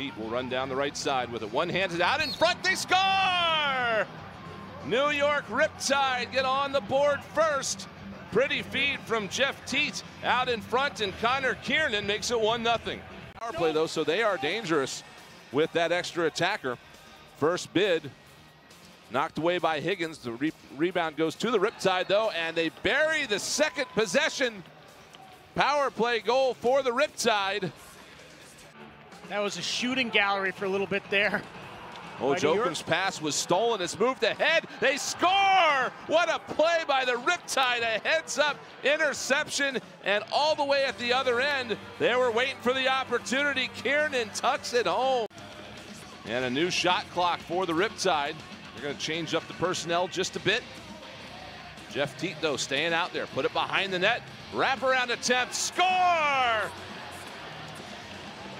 Teat will run down the right side with it. One handed out in front. They score! New York Riptide get on the board first. Pretty feed from Jeff Teat out in front, and Connor Kearnan makes it 1 0. Power play, though, so they are dangerous with that extra attacker. First bid knocked away by Higgins. The re rebound goes to the Riptide, though, and they bury the second possession. Power play goal for the Riptide. That was a shooting gallery for a little bit there. Oh, Jokum's pass was stolen. It's moved ahead. They score! What a play by the Riptide. A heads up interception. And all the way at the other end, they were waiting for the opportunity. Kearnan tucks it home. And a new shot clock for the Riptide. They're going to change up the personnel just a bit. Jeff Teat, though, staying out there. Put it behind the net. Wraparound attempt. Score!